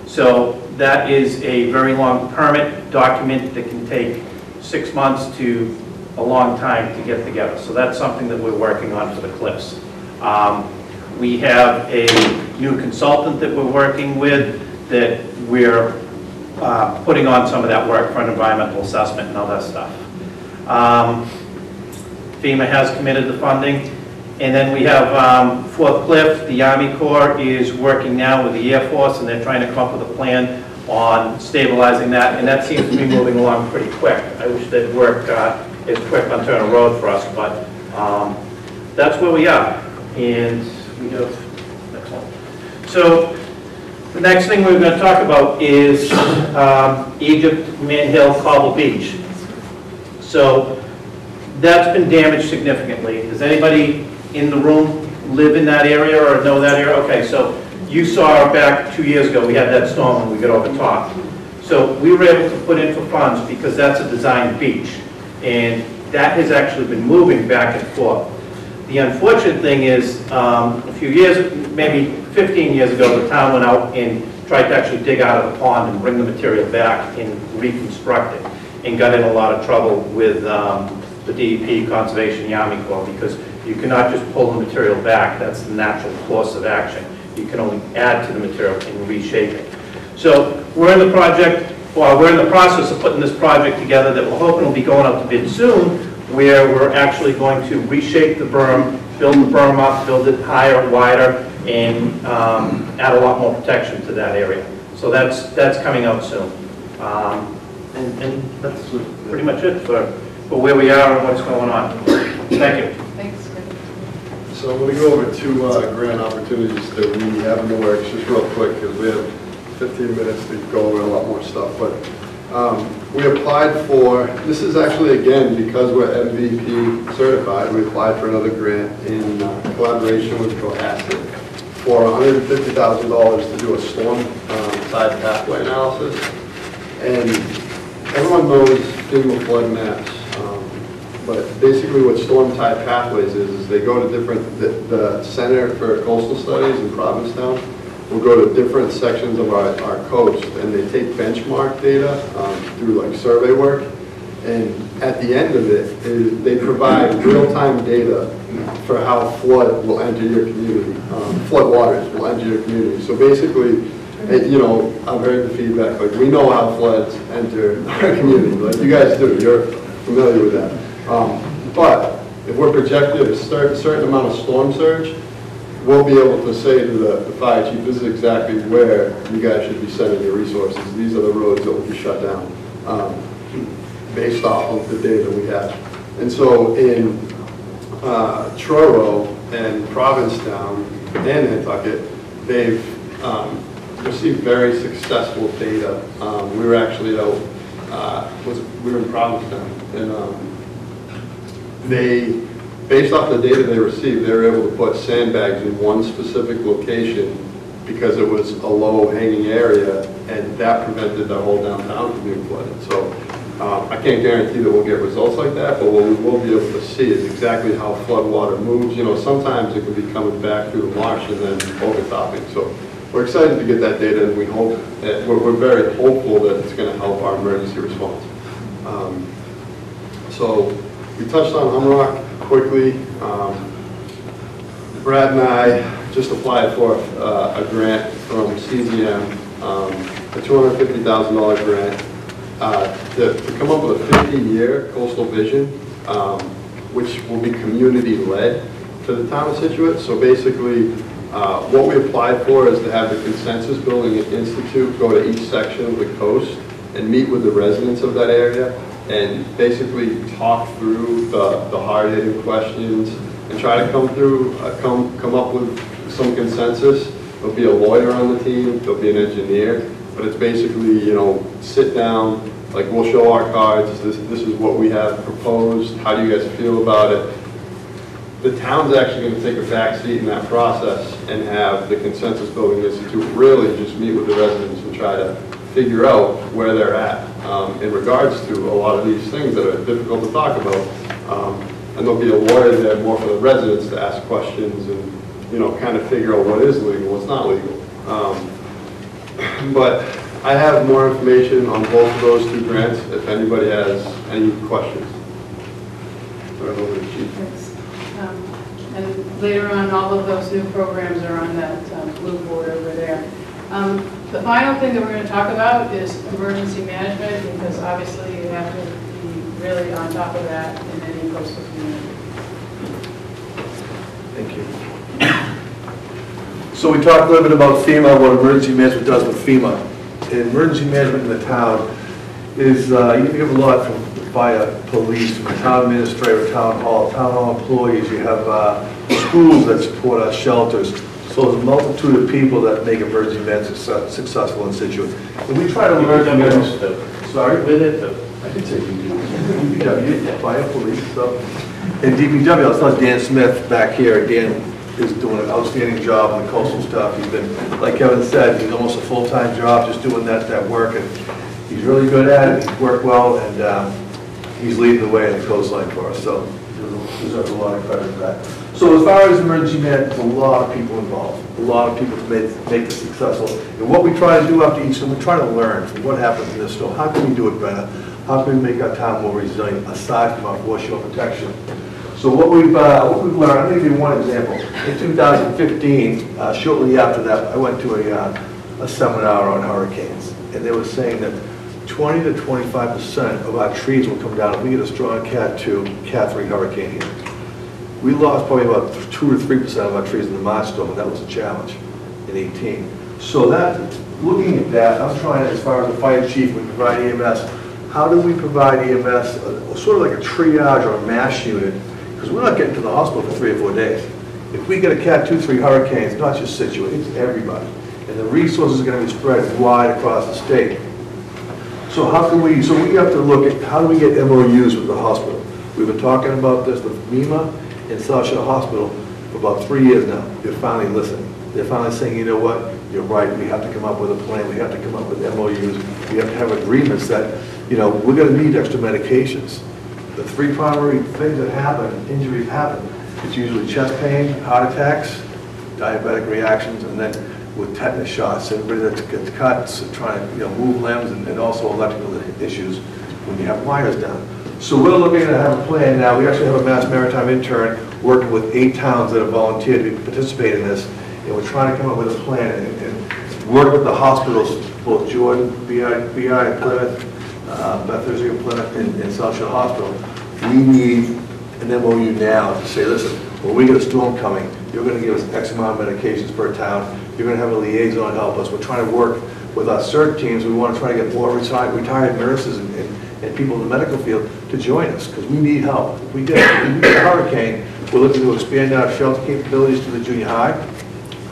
So that is a very long permit document that can take six months to a long time to get together. So that's something that we're working on for the cliffs. Um, We have a new consultant that we're working with that we're uh, putting on some of that work for an environmental assessment and all that stuff. Um, FEMA has committed the funding. And then we have um, Fourth Cliff, the Army Corps is working now with the Air Force, and they're trying to come up with a plan on stabilizing that, and that seems to be moving along pretty quick. I wish they'd work uh, as quick on Turner Road for us, but um, that's where we are. And we have, next one. So the next thing we're going to talk about is um, Egypt, Mann Hill, Cobble Beach. So that's been damaged significantly. Does anybody in the room live in that area or know that area? Okay, so you saw back two years ago, we had that storm and we got over top. So we were able to put in for funds because that's a designed beach. And that has actually been moving back and forth. The unfortunate thing is, um, a few years, maybe 15 years ago, the town went out and tried to actually dig out of the pond and bring the material back and reconstruct it, and got in a lot of trouble with um, the DEP, Conservation, Army Corps, because you cannot just pull the material back, that's the natural course of action. You can only add to the material and reshape it. So we're in the project, well, we're in the process of putting this project together that we're hoping will be going out to bid soon, where we're actually going to reshape the berm, build the berm up, build it higher, wider, and um, add a lot more protection to that area. So that's, that's coming out soon. Um, And and that's pretty much it for, for where we are and what's going on. Thank you. So I'm going to go over two uh, grant opportunities that we have in the works, just real quick, because we have 15 minutes to go over a lot more stuff. But um, we applied for, this is actually, again, because we're MVP certified, we applied for another grant in uh, collaboration with Cohasset for $150,000 to do a storm um, tide pathway analysis. And everyone knows FEMA flood maps. But basically what storm tide pathways is, is they go to different, the, the Center for Coastal Studies in Provincetown will go to different sections of our, our coast and they take benchmark data um, through like survey work. And at the end of it, they provide real-time data for how flood will enter your community, um, flood waters will enter your community. So basically, eh, you know, I've heard the feedback, like, we know how floods enter our community, like you guys do, you're familiar with that. Um, But if we're projected a cer- certain amount of storm surge, we'll be able to say to the the fire chief, this is exactly where you guys should be sending your resources. These are the roads that will be shut down, um, based off of the data we have. And so in uh, Truro and Provincetown and Nantucket, they've um, received very successful data. Um, We were actually out, uh, was, we were in Provincetown, and um, they, based off the data they received, they were able to put sandbags in one specific location because it was a low hanging area, and that prevented the whole downtown from being flooded. So um, I can't guarantee that we'll get results like that, but what we will be able to see is exactly how flood water moves. You know, sometimes it can be coming back through the marsh and then overtopping. So we're excited to get that data, and we hope, that- we're, we're very hopeful that it's going to help our emergency response. Um, So we touched on Humarock quickly. Um, Brad and I just applied for uh, a grant from CZM, um, a $250,000 grant, uh, to to come up with a 50-year coastal vision, um, which will be community-led for the town of Scituate. So basically, uh, what we applied for is to have the Consensus Building Institute go to each section of the coast and meet with the residents of that area and basically talk through the, the hard-hitting questions and try to come through, uh, come, come up with some consensus. There'll be a lawyer on the team, there'll be an engineer, but it's basically, you know, sit down, like, we'll show our cards, this, this is what we have proposed, how do you guys feel about it? The town's actually gonna take a back seat in that process and have the Consensus Building Institute really just meet with the residents and try to figure out where they're at um, in regards to a lot of these things that are difficult to talk about. Um, And there'll be a lawyer there more for the residents to ask questions and, you know, kind of figure out what is legal, what's not legal. Um, But I have more information on both of those two grants if anybody has any questions. Turn over to Chief. Um, And later on, all of those new programs are on that um, blue board over there. Um, The final thing that we're going to talk about is emergency management, because obviously you have to be really on top of that in any coastal community. Thank you. So we talked a little bit about FEMA, what emergency management does with FEMA. And Emergency management in the town is, uh, you have a lot from fire, police, from the town administrator, town hall, town hall employees, you have uh, schools that support our shelters. So there's a multitude of people that make emergency management success- successful in Scituate. And we try to learn from them. Sorry? With it. I did say DPW, fire, police, so. And DPW, I saw Dan Smith back here, Dan is doing an outstanding job on the coastal stuff. He's been, like Kevin said, he's almost a full-time job, just doing that, that work, and he's really good at it, he's worked well, and um, he's leading the way in the coastline for us, so deserves a lot of credit for that. So as far as emergency management, there's a lot of people involved, a lot of people to make, make this successful. And what we try to do after each, storm, we try to learn from what happens in this storm, how can we do it better? How can we make our town more resilient, aside from our foreshore protection? So what we've, uh, what we've learned, I'm gonna give you one example. In 2015, uh, shortly after that, I went to a, uh, a seminar on hurricanes, and they were saying that 20 to 25 percent of our trees will come down if we get a strong Cat 2, Cat 3 hurricane here. We lost probably about 2 or 3 percent of our trees in the and that was a challenge in 18. So that, looking at that, I'm trying, as far as the fire chief, we provide EMS, how do we provide EMS, uh, sort of like a triage or a mass unit? Because we're not getting to the hospital for three or four days. If we get a Cat 2, 3 hurricane, it's not just Scituate, it's everybody. And the resources are going to be spread wide across the state. So how can we, so we have to look at, how do we get MOUs with the hospital? We've been talking about this with MEMA South Shore Hospital for about three years now. They're finally listening. They're finally saying, you know what, you're right, we have to come up with a plan, we have to come up with MOUs, we have to have agreements that, you know, we're gonna need extra medications. The three primary things that happen, injuries happen, it's usually chest pain, heart attacks, diabetic reactions, and then with tetanus shots, everybody that gets cuts, trying to, you know, move limbs, and and also electrical issues when you have wires down. So we're looking to have a plan now, we actually have a Mass Maritime intern working with eight towns that have volunteered to participate in this, and we're trying to come up with a plan and, and work with the hospitals, both Jordan, BI, BI in Plymouth, uh, Beth Israel Plymouth, and, and South Shore Hospital. We need an MOU now to say, listen, when we get a storm coming, you're gonna give us X amount of medications per town, you're gonna have a liaison help us, we're trying to work with our CERT teams, we wanna try to get more retired, retired nurses and, and and people in the medical field to join us, because we need help. If we get, a hurricane, we're looking to expand our shelter capabilities to the junior high.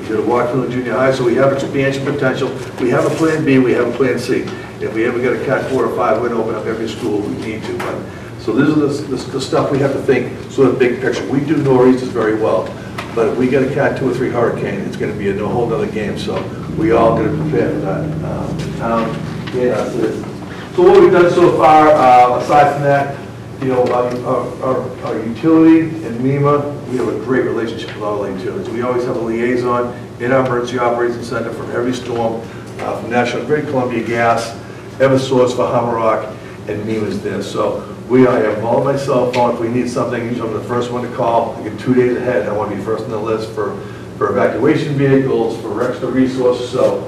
We did a walk through the junior high, so we have expansion potential. We have a plan B, we have a plan C. If we ever get a cat four or five, we're gonna open up every school we need to. But So this is the, the stuff we have to think, sort of big picture. We do nor'easters very well, but if we get a cat two or three hurricane, it's gonna be a whole other game. So we all gotta prepare for that. Um, Town, yeah. So what we've done so far, uh, aside from that, you know, our, our, our utility and MEMA, we have a great relationship with all the utilities. We always have a liaison in our emergency operations center for every storm, uh, from National Grid, Columbia Gas, Eversource for Humarock, and MEMA's there. So we, I have all my cell phone, if we need something, usually I'm the first one to call, I get two days ahead, I want to be first on the list for, for for evacuation vehicles, for extra resources, so,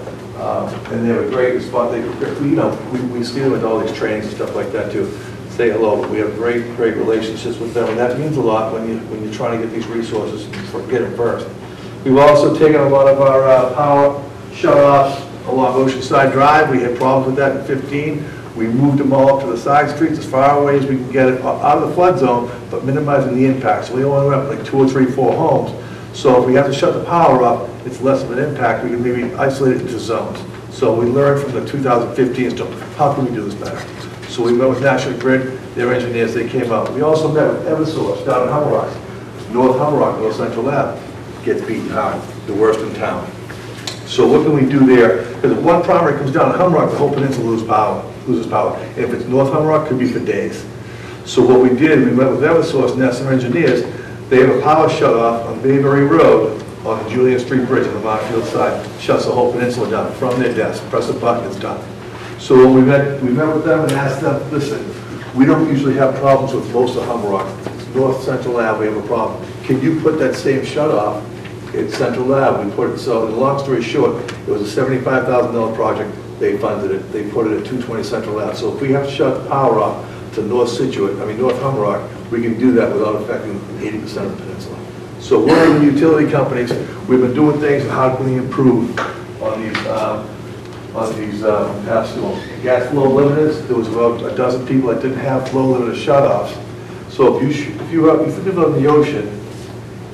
um, and they have a great response, they, you know, we, we see them with all these trainings and stuff like that too. Say hello, we have great, great relationships with them, and that means a lot when you, when you're trying to get these resources, for- get them first. We've also taken a lot of our uh, power shut-offs along Oceanside Drive. We had problems with that in 15. We moved them all up to the side streets as far away as we can get it out of the flood zone, but minimizing the impact. So we only went up like two or three, four homes. So if we have to shut the power off, it's less of an impact. We can maybe isolate it into zones. So we learned from the 2015 stuff, how can we do this better? So we met with National Grid, their engineers, they came out. We also met with Eversource down in Humarock, North Humarock, North Central Lab, gets beaten hard, the worst in town. So what can we do there? Because if one primary comes down in Humarock, the whole peninsula loses power, loses power. If it's North Humarock, it could be for days. So what we did, we met with Eversource and engineers. They have a power shut off on Bayberry Road on the Julian Street Bridge on the Marshfield side. Shuts the whole peninsula down from their desk. Press a button, it's done. So we met, we met with them and asked them, listen, we don't usually have problems with most of Humarock. North Central Ave, we have a problem. Can you put that same shut off it's Central Lab, we put it, so, long story short, it was a seventy-five thousand dollar project, they funded it, they put it at two twenty Central Lab. So if we have to shut power off to North Scituate, I mean, North Humarock, we can do that without affecting eighty percent of the peninsula. So we're the utility companies, we've been doing things, how can we improve on these, um, on these, um, past storms? Gas flow limiters, there was about a dozen people that didn't have flow limiter shut-offs. So if you, if you, uh, if you live on the ocean,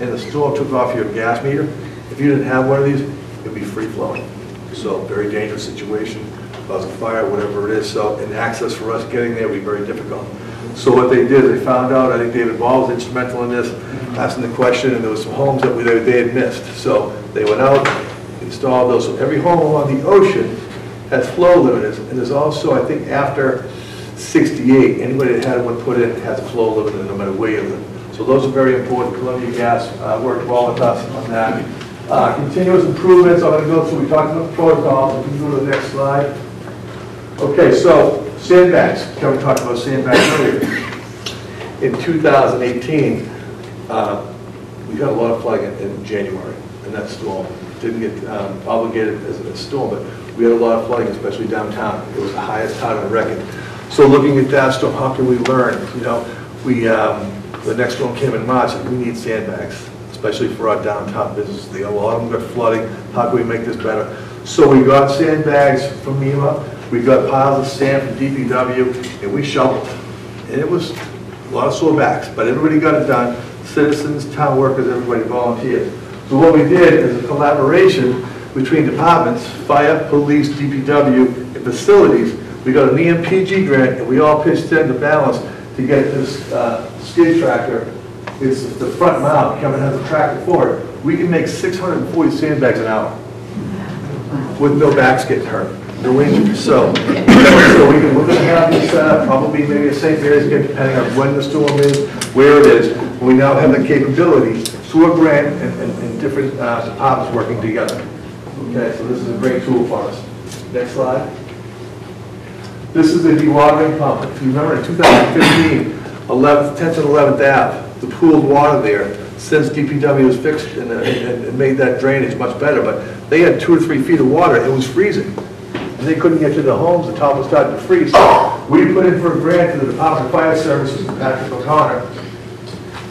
and the storm took off your gas meter, if you didn't have one of these, it'd be free flowing. So very dangerous situation, cause a fire, whatever it is, so, and access for us getting there would be very difficult. So what they did, they found out, I think David Ball was instrumental in this, asking the question, and there was some homes that we, they had missed. So they went out, installed those, so every home along the ocean has flow limiters, and there's also, I think, after 68, anybody that had one put in has a flow limiter, no matter where you live. So those are very important. Columbia Gas uh, worked well with us on that. Uh, Continuous improvements, I'm going to go through, we talked about the protocols, we can go to the next slide. Okay, so sandbags, Kevin talked about sandbags earlier. In 2018, uh, we got a lot of flooding in- January, and that storm. Didn't get um, obligated as a storm, but we had a lot of flooding, especially downtown. It was the highest tide on record. So looking at that storm, how can we learn? You know, we, um, the next storm came in March, and we need sandbags, especially for our downtown businesses. They- A lot of them got flooding. How can we make this better? So we got sandbags from MEMA, we got piles of sand from DPW, and we shoveled. And it was a lot of sore backs, but everybody got it done. Citizens, town workers, everybody volunteered. So what we did is a collaboration between departments, fire, police, DPW, and facilities. We got an EMPG grant, and we all pitched in to balance to get this uh, skid tractor. It's the front mount, Kevin has a tractor for it. We can make 640 sandbags an hour with no backs getting hurt, injuries. So, so we can, we're gonna have this, uh, probably maybe at St. Mary's again, depending on when the storm is, where it is. We now have the capability through a grant and, and, and different, uh, departments working together. Okay, so this is a great tool for us. Next slide. This is the dewatering pump. If you remember in 2015, 11th, 10th and 11th Ave, the pooled water there, since DPW was fixed and, and and made that drainage much better, but they had two or three feet of water, it was freezing. And they couldn't get to the homes, the top was starting to freeze. So we put in for a grant to the Department of Fire Services, and Patrick O'Connor,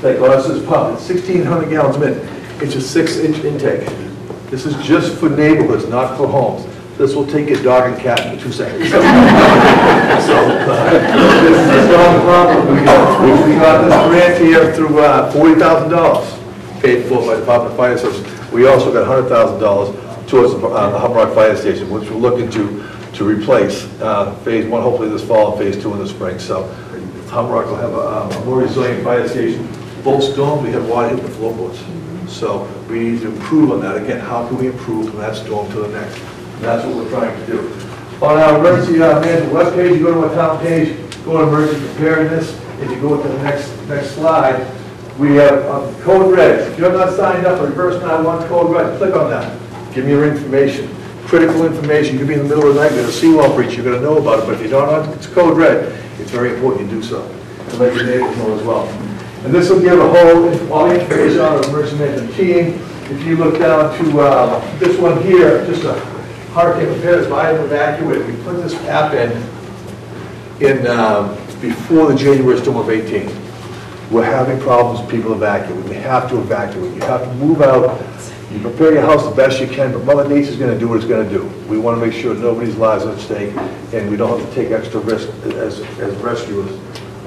that got us this pump, it's 1,600 gallons a minute, it's a six-inch intake. This is just for neighborhoods, not for homes. This will take your dog and cat in two seconds. So, uh, this is not a problem. We got, we got this grant here through uh, $40,000 paid for by the Department of Fire Services. We also got $100,000 towards the uh, Humarock Fire Station, which we're looking to, to replace, uh, phase one, hopefully this fall, and phase two in the spring. So Humarock will have a a more resilient fire station. Both storms, we had water hit the floorboards. So we need to improve on that. Again, how can we improve from that storm to the next? And that's what we're trying to do. On our emergency uh, management webpage, you go to our town page, go to emergency preparedness, if you go to the next, next slide, we have um, code red. If you're not signed up for reverse 911 code red, click on that. Give me your information. Critical information, you could be in the middle of the night with a seawall breach, you're gonna know about it, but if you don't, know it's code red, it's very important you do so. And let your neighbors know as well. And this will give a whole, all the information on emergency management team, If you look down to uh, this one here, just a hurricane preparedness, I evacuated, we put this app in, in, um, before the January storm of 18. We're having problems, people evacuating, we have to evacuate, you have to move out, you prepare your house the best you can, but Mother Nature's gonna do what it's gonna do. We wanna make sure nobody's lives are at stake, and we don't have to take extra risk as, as rescuers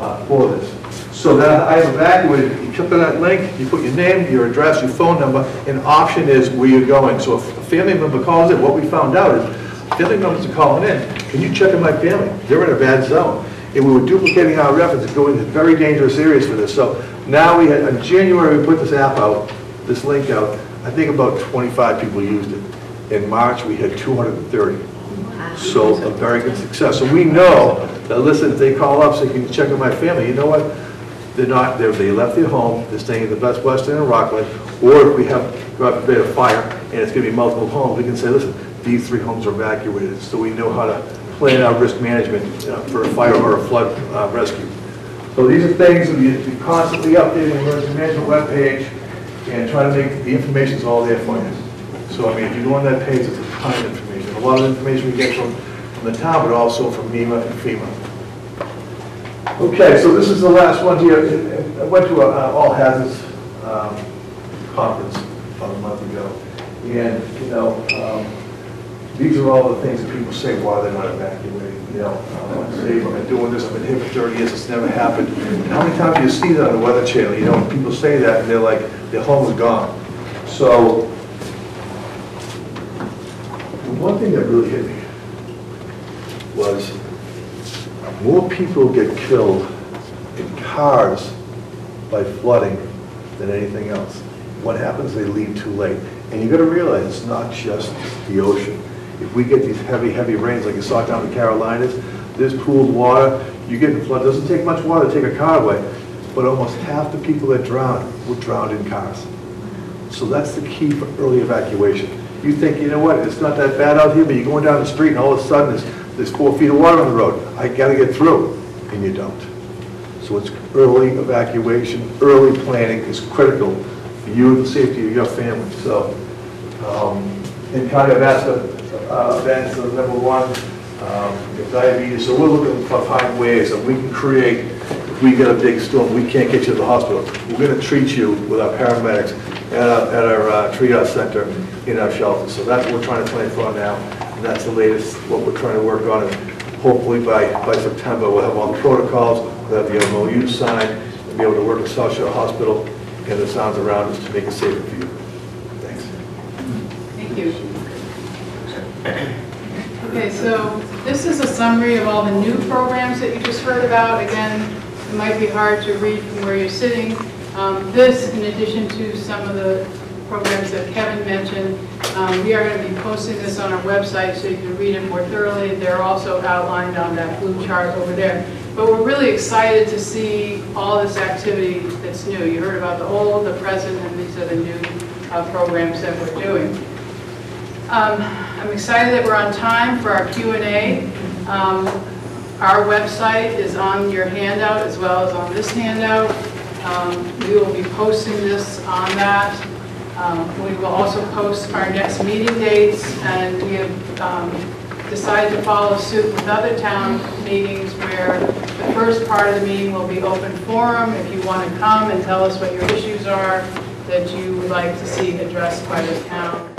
uh, for this. So then I have evacuated, you click on that link, you put your name, your address, your phone number, and option is where you're going. So if a family member calls in, what we found out is, family members are calling in, can you check on my family? They're in a bad zone. And we were duplicating our efforts and going into very dangerous areas for this. So now we had, in January, we put this app out, this link out, I think about 25 people used it. In March, we had 230. So a very good success. So we know that, listen, if they call up, say, can you check on my family? You know what? They're not, they're, they left their home, they're staying in the Best Western in Rockland, or if we have, God forbid, a fire, and it's gonna be multiple homes, we can say, listen, these three homes are evacuated, so we know how to plan our risk management uh, for a fire or a flood uh, rescue. So these are things that we we constantly updating the emergency management webpage and try to make, the information's all there for you. So, I mean, if you go on that page, it's a ton of information. A lot of information we get from, from the town, but also from MEMA and FEMA. Okay, so this is the last one here. I went to all hazards um, conference about a month ago. And, you know, um, these are all the things that people say why they're not evacuating, you know. Uh, say, I've been doing this, I've been here for 30 years, it's never happened. And How many times do you see that on the Weather Channel, you know, people say that and they're like, their home is gone. So, the one thing that really hit me was more people get killed in cars by flooding than anything else. What happens, they leave too late. And you gotta realize, it's not just the ocean. If we get these heavy, heavy rains like you saw down in the Carolinas, this pooled water, you get in flood, doesn't take much water to take a car away, but almost half the people that drown were drowned in cars. So that's the key for early evacuation. You think, you know what, it's not that bad out here, but you're going down the street and all of a sudden there's, there's four feet of water on the road. I gotta get through, and you don't. So it's early evacuation, early planning is critical for you and the safety of your family. So, um, cardiovascular uh, events, number one, um, diabetes, so we're looking for find ways that we can create, if we get a big storm, we can't get you to the hospital. We're gonna treat you with our paramedics at our, at our uh, triage center in our shelter. So that's what we're trying to plan for now, and that's the latest, what we're trying to work on. And Hopefully by, by September, we'll have all the protocols, we'll have the MOU signed, and be able to work with South Shore Hospital and the towns around us to make it safer for you. Thanks. Thank you. Okay, so this is a summary of all the new programs that you just heard about. Again, it might be hard to read from where you're sitting. Um, This, in addition to some of the programs that Kevin mentioned, um, we are going to be posting this on our website so you can read it more thoroughly. They're also outlined on that blue chart over there. But we're really excited to see all this activity that's new. You heard about the old, the present, and these are the new uh, programs that we're doing. Um, I'm excited that we're on time for our Q and A. Um, Our website is on your handout as well as on this handout. Um, We will be posting this on that. Um, We will also post our next meeting dates, and we have um, decided to follow suit with other town meetings where the first part of the meeting will be open forum. If you want to come and tell us what your issues are that you would like to see addressed by the town,